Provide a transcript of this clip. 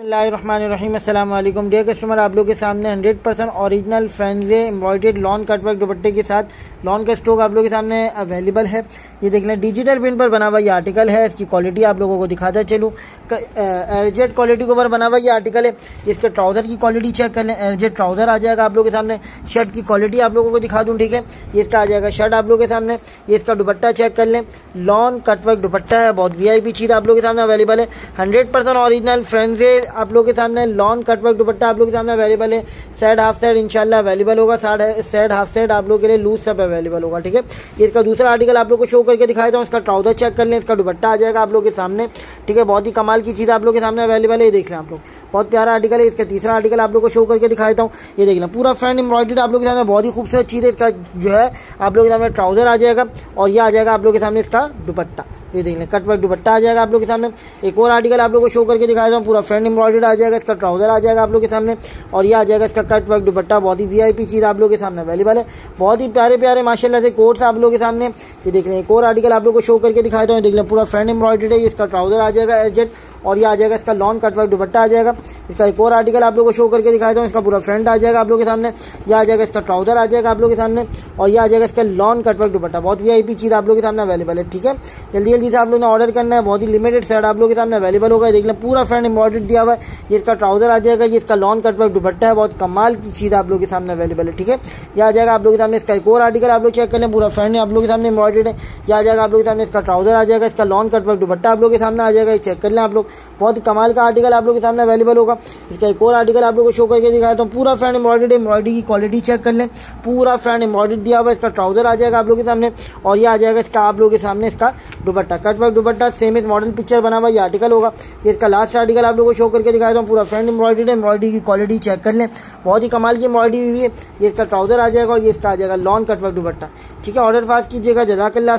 अल्लाम dear customer आप लोग के सामने 100 परसेंट ऑरिजिनल फ्रेंजे एम्ब्रॉयडेड लॉन कटवर्क दुपट्टे के साथ। लॉन का स्टॉक आप लोग के सामने अवेलेबल है। ये देख लें डिजिटल प्रिंट पर बना हुआ ये आर्टिकल है। इसकी क्वालिटी आप लोगों को दिखाता चलूँ। एरजेड क्वालिटी के ऊपर बना हुआ ये आर्टिकल है। इसके ट्राउज़र की क्वालिटी चेक कर लें। एरजेड ट्राउज़र आ जाएगा आप लोग के सामने। शर्ट की क्वालिटी आप लोगों को दिखा दूँ, ठीक है? इसका आ जाएगा शर्ट आप लोग के सामने। ये इसका दुपट्टा चेक कर लें। लॉन कटवर्क दुपट्टा है, बहुत वीआईपी चीज़ आप लोग के सामने अवेलेबल है। हंड्रेड परसेंट ऑरिजिनल फ्रेंजे आप लोगों के सामने लॉन कटवर्क दुपट्टा आप लोगों के सामने अवेलेबल है सेट हाफ़ सेट इंशाल्लाह अवेलेबल होगा सेट हाफ़ सेट आप लोग के लिए लूज सब अवेलेबल होगा ठीक है इसका दूसरा आर्टिकल आप लोग को शो करके दिखाया था इसका ट्राउज़र चेक कर लें इसका दुपट्टा आ जाएगा आप लोग के सामने ठीक है बहुत ही कमाल की चीज़ आप लोग के सामने अवेलेबल है देख लें आप लोग बहुत प्यारा आर्टिकल है इसका तीसरा आर्टिकल आप लोग को शो करके दिखाया था ये देख लें पूरा फ्रेंड एम्ब्रॉयडेड आप लोग के सामने बहुत ही खूबसूरत चीज़ है इसका जो है आप लोग के सामने ट्राउज़र आ जाएगा और ये आ जाएगा आप लोग के सामने इसका दुपट्टा ये देख लें कट वर्क दुपट्टा आ जाएगा आप लोग के सामने। एक और आर्टिकल आप लोग को शो करके दिखाया था पूरा फ्रंट एम्ब्रॉयडेड आ जाएगा, इसका ट्राउज़र आ जाएगा आप लोग के सामने, और ये आ जाएगा इसका कट वर्क दुपट्टा, बहुत ही वीआईपी चीज़ आप लोग के सामने अवेलेबल है। बहुत ही प्यारे प्यारे माशाला से कोर्स आप लोग के सामने। ये देख लें, एक और आर्टिकल आप लोग को शो करके दिखाया था देख लें, पूरा फ्रंट एम्ब्रॉयडेड है इसका ट्राउज़र आ जाएगा एजेट और ये आ जाएगा इसका लॉन कटवर्क दुपट्टा आ जाएगा इसका एक और आर्टिकल आप लोग को शो करके दिखाया था इसका पूरा फ्रंट आ जाएगा आप लोग के सामने ये आ जाएगा इसका ट्राउज़र आ जाएगा आप लोग के सामने और ये आ जाएगा इसका लॉन्ग कट कटवर्क दुपट्टा बहुत वीआईपी चीज़ आप लोग के सामने अवेलेबल है ठीक है जल्दी जल्दी से आप लोग ने ऑर्डर करना है बहुत ही लिमिटेड सेट आप लोग के सामने अवेलेबल होगा देख लें पूरा फ्रंट इम्बॉर्डेड दिया हुआ है ये इसका ट्राउज़र आ जाएगा ये इसका लॉन कटवर्क दुपट्टा है बहुत कमाल की चीज़ आप लोग के सामने अवेलेबल है ठीक है ये आ जाएगा आप लोग के सामने इसका एक और आर्टिकल आप लोग चेक कर लें पूरा फ्रंट आप लोग के सामने इम्बॉर्डेड है ये आ जाएगा आप लोग के सामने इसका ट्राउज़र आ जाएगा इसका लॉन कटवर्क दुपट्टा आप लोग के सामने आ जाएगा ये चेक कर लें आप लोग बहुत ही कमाल का आर्टिकल आप लोग के सामने अवेलेबल होगा। इसका एक और आर्टिकल आप लोग को शो करके दिखाया तो पूरा फ्रंट एम्ब्रॉयडरी एम्ब्रॉयडरी की क्वालिटी चेक कर लें। पूरा फ्रंट एम्ब्रॉयडरी दिया हुआ इसका ट्राउज़र आ जाएगा आप लोग के सामने। और ये आ जाएगा इसका आप लोग के सामने इसका दुपट्टा। कट वर्क दुपट्टा सेम इस मॉडल पिक्चर बना हुआ ये आर्टिकल होगा। इसका लास्ट आर्टिकल आप लोग को शो करके दिखाया था। पूरा फ्रंट एम्ब्रॉयडरी एम्ब्रॉयडरी की क्वालिटी चेक कर लें। बहुत ही कमाल की एम्ब्रॉयडरी हुई है। इसका ट्राउज़र आ जाएगा और ये इसका आ जाएगा लॉन्ग कट वर्क दुपट्टा। ठीक है ऑर्डर फास्ट कीजिएगा। जजाकल्ला